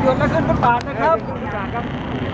หยุดแล้วขึ้นฟุตบาทนะครับ